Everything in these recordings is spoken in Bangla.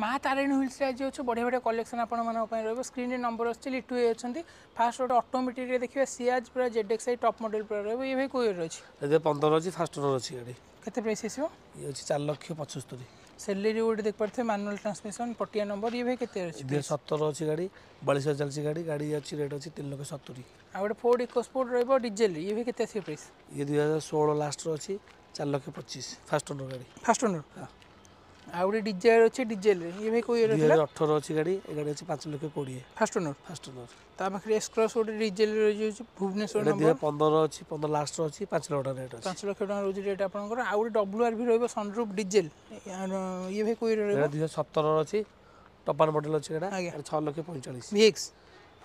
মা ତାରିଣୀ ହିଲ୍ସ ଆଜି ଅଛୁ ବଢ଼ିଆ ବଢ଼ିଆ କଲେକ୍ସନ୍ ଆପଣମାନଙ୍କ ପାଇଁ ରହିବ ସ୍କ୍ରିନ୍ରେ ନମ୍ବର ଆସୁଛି ଲିଟୁ ଏ ଅଛନ୍ତି ଫାର୍ଷ୍ଟ ଗୋଟେ ଅଟୋମେଟିକ୍ରେ ଦେଖିବା ସିଆଜ୍ ପୁରା Z X I top model ପୁରା ରହିବ ଇଏ ଭାଇ କେଉଁ ଇୟର୍ ଅଛି ଏବେ ପନ୍ଦର ଅଛି ଫାର୍ଷ୍ଟ ରନ୍ ଅଛି ଗାଡ଼ି କେତେ ପ୍ରାଇସ୍ ଆସିବ ଇଏ ଅଛି ଚାରି ଲକ୍ଷ ପଞ୍ଚସ୍ତରୀ ସେଲେରୀ ଗୋଟେ ଦେଖିପାରୁଥିବେ ମାନୁଆଲ୍ ଟ୍ରାନ୍ସମିସନ୍ ପଟିଆ ନମ୍ବର ଇଏ ଭାଇ କେତେ ଅଛି ଦୁଇ ସତର ଅଛି ଗାଡ଼ି ବାଳିଶ ଚାଲିଛି ଗାଡ଼ି ଗାଡ଼ି ଅଛି ରେଟ୍ ଅଛି ତିନି ଲକ୍ଷ ସତୁରି ଆଉ ଗୋଟେ ଫୋର୍ଡ଼ ଇକୋସ୍ପୋର୍ଟ ରହିବ ଡିଜେଲ୍ ଇଏ ଭାଇ କେତେ ଆସିବ ପ୍ରାଇସ୍ ଇଏ ଦୁଇ ହଜାର ଷୋହଳ ଲାଷ୍ଟର ଅଛି ଚାରି ଲକ୍ଷ ପଚିଶ ଫାର୍ଷ୍ଟ ଓନର୍ ଗାଡ଼ି ଫାର୍ଷ୍ଟ ଓନର୍ ହଁ ଆଉ ଗୋଟେ ଡିଜାୟାର ଅଛି ଡିଜେଲରେ ଇଏ ଭାଇ କୋଉ ଇୟର ଥିଲା 18 ଅଛି ଗାଡି ଏ ଗାଡି ଅଛି ପାଞ୍ଚ ଲକ୍ଷ କୋଡ଼ିଏ ଫାଷ୍ଟ ଓନର ଫାଷ୍ଟ ଓନର ତା ପାଖରେ ଏସ୍ ଗୋଟେ ଡିଜେଲରେ ରହିଯାଉଛି ଭୁବନେଶ୍ୱର ନମ୍ବର 15 ଅଛି 15 ଲାଷ୍ଟ ଅଛି ପାଞ୍ଚ ଲକ୍ଷ ଟଙ୍କା ରେଟ୍ ପାଞ୍ଚ ଲକ୍ଷ ଟଙ୍କା ରହୁଛି ରେଟ୍ ଆପଣଙ୍କର ଆଉ ଗୋଟେ ଡବ୍ଲୁ ଆର୍ ବି ରହିବ ସନରୁଫ୍ ଡିଜେଲ ଇଏ ଭାଇ କୋଉ ଇୟର ଦୁଇ ହଜାର ର ଅଛି ଟପାନ ମଡେଲ ଅଛି ଏଇଟା ଆଜ୍ଞା ଛଅ ଲକ୍ଷ ପଇଁଚାଳିଶ ଭିଏକ୍ସ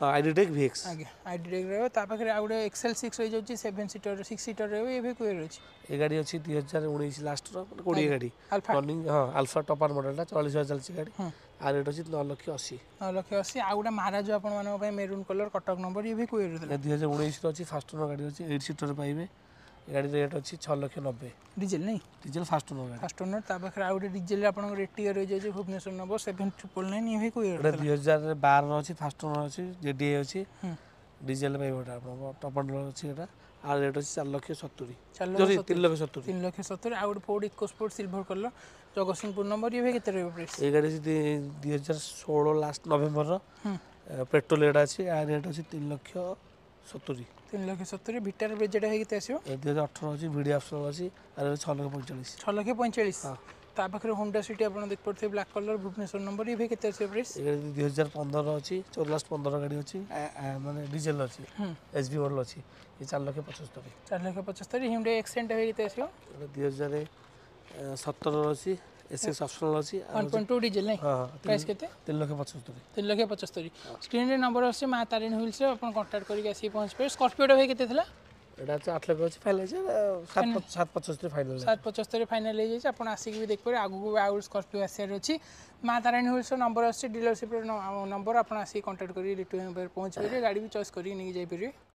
ଆଇଡିଟେକ୍ ଭିକ୍ସ ଆଜ୍ଞା ଆଇଡିଟେକ୍ ରହିବ ତା ପାଖରେ ଆଉ ଗୋଟେ ଏକ୍ସେଲ୍ ସିକ୍ସ ରହିଯାଉଛି ସେଭେନ୍ ସିଟର୍ ସିକ୍ସ ସିଟର୍ ରହିବ ଏବେ କୁଏ ରହିଛି ଏ ଗାଡ଼ି ଅଛି ଦୁଇ ହଜାର ଉଣେଇଶ ଲାଷ୍ଟର କୋଡ଼ିଏ ଗାଡ଼ି ରନିଂ ହଁ ଆଲଫା ଟପର୍ ମଡ଼େଲ୍ଟା ଚାଳିଶ ହଜାର ଚାଲିଛି ଗାଡ଼ି ଆଉ ରେଟ୍ ଅଛି ନଅ ଲକ୍ଷ ଅଶୀ ନଅ ଲକ୍ଷ ଅଶୀ ଆଉ ଗୋଟେ ମାରାଜ ଆପଣମାନଙ୍କ ପାଇଁ ମେରୁନ୍ କଲର୍ କଟକ ନମ୍ବର ଏବେ କୁଏ ରହିଥିଲା ଦୁଇ ହଜାର ଉଣେଇଶର ଅଛି ଫାଷ୍ଟର ଗାଡ଼ି ଅଛି ଏଇଟ୍ ସିଟର୍ ପାଇବେ ଗାଡ଼ି ରେଟ୍ ଅଛି ଛଅ ଲକ୍ଷ ନବେ ଡିଜେଲ ନାଇଁ diesel first owner first owner ତା ପାଖରେ ଆଉ ଗୋଟେ ଡିଜେଲ ଆପଣଙ୍କ ରେଟ୍ ଟିକେ ରହିଯାଉଛି ଭୁବନେଶ୍ୱର ନବ ସେଭେନ୍ ଟ୍ରିପଲ୍ ନାଇନ୍ ଇଏ କୋଉ ଏଇଟା ଦୁଇ ହଜାର ବାରର ଅଛି ଫାଷ୍ଟ ଓନର ଅଛି ଜେଡିଏ ଅଛି ଡିଜେଲ ପାଇଁ ଗୋଟେ ଆପଣଙ୍କ ଟପ୍ ଓନର ଅଛି ଏଇଟା আর রেট হচ্ছে চার লক্ষ সত্তরি তিন লক্ষ সত্তরি তিন লক্ষ সত্তরি আর গোটে Ford EcoSport silver colour Jagatsinghpur number ইয়ে কেতে রইব প্রাইস এই গাড়ি যদি দুই হাজার ষোলো লাস্ট নভেম্বর পেট্রোল রেট আছে আর রেট আছে তিন লক্ষ ସତୁରି ତିନି ଲକ୍ଷ ସତୁରି ଭିଟାର ବଜେଟ୍ ହେଇକି କେତେ ଆସିବ ଏ ଦୁଇ ହଜାର ଅଠର ଅଛି ଭିଡ଼ିଓ ଅପସନ୍ ଅଛି ଆର ଛଅ ଲକ୍ଷ ପଇଁଚାଳିଶ ଛଅ ଲକ୍ଷ ପଇଁଚାଳିଶ ତା ପାଖରେ ହୋଣ୍ଡା ସିଟି ଆପଣ ଦେଖିପାରୁଥିବେ ବ୍ଲାକ୍ କଲର୍ ଭୁବନେଶ୍ୱର ନମ୍ବର ଏବେ କେତେ ଅଛି ପ୍ରାଇସ୍ ଦୁଇ ହଜାର ପନ୍ଦର ଅଛି ଚଉରାଶ ପନ୍ଦର ଗାଡ଼ି ଅଛି ମାନେ ଡିଜେଲ୍ ଅଛି ଏଚ୍ ବି ମଡ଼େଲ୍ ଅଛି ଏ ଚାରି ଲକ୍ଷ ପଞ୍ଚସ୍ତରୀ ଚାରି ଲକ୍ଷ ପଞ୍ଚସ୍ତରୀ ହିଣ୍ଡେ ଏକ୍ସେଣ୍ଟ ହେଇକି କେତେ ଆସିବ ଦୁଇ ହଜାର ସତର ଅଛି एसएस ऑप्शनोलॉजी 1.2 डीजल नहीं प्राइस केते 3 लाख 75 3 लाख 75 स्क्रीन रे नंबर आसे मा तारिन व्हील्स रे अपन कांटेक्ट करी आसी पहुंच पे स्कॉर्पियो भाई केते थला এটা হচ্ছে আট লাখ হচ্ছে ফাইনাল হয়েছে সাত পঁচাত্তর ফাইনাল সাত পঁচাত্তর ফাইনাল হয়ে যাচ্ছে আপনার আসিকি বি দেখিপারে আগুক আউ স্কর্পিও আসিবার অছি মা তারাণী হোলসেল নম্বর আসছে ডিলরশিপর নম্বর আপনার আসিকি কন্টাক্ট করি রিটু পৌঁছি পারে গাড়ি বি চয়েস করি নিয়ে যাইপারে